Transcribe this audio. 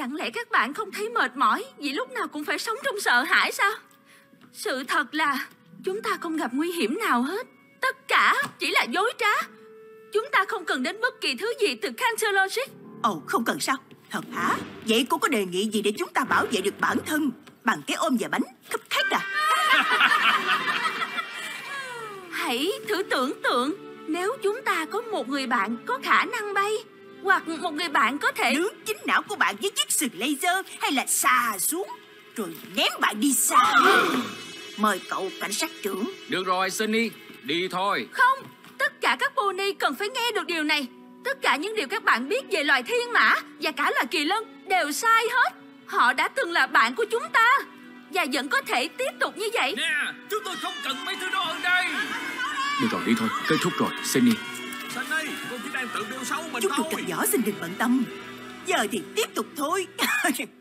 Chẳng lẽ các bạn không thấy mệt mỏi vì lúc nào cũng phải sống trong sợ hãi sao? Sự thật là chúng ta không gặp nguy hiểm nào hết. Tất cả chỉ là dối trá. Chúng ta không cần đến bất kỳ thứ gì từ Cancer Logic. Ồ không cần sao Thật hả Vậy cô có đề nghị gì để chúng ta bảo vệ được bản thân Bằng cái ôm và bánh khắp khách à Hãy thử tưởng tượng nếu chúng ta có một người bạn có khả năng bay hoặc một người bạn có thể Nướng chính não của bạn với chiếc sừng laser Hay là xà xuống Rồi ném bạn đi xa. Mời cậu cảnh sát trưởng. Được rồi Sunny Đi. Thôi. Không, tất cả các pony cần phải nghe được điều này. Tất cả những điều các bạn biết về loài thiên mã và cả loài kỳ lân đều sai hết. Họ đã từng là bạn của chúng ta và vẫn có thể tiếp tục như vậy. Nè Chúng tôi không cần mấy thứ đó ở đây. Được rồi đi thôi. Kết thúc rồi. Sunny đang tự đeo xấu mình Chúng tôi thôi. cần nhỏ xin đừng bận tâm. Giờ thì tiếp tục thôi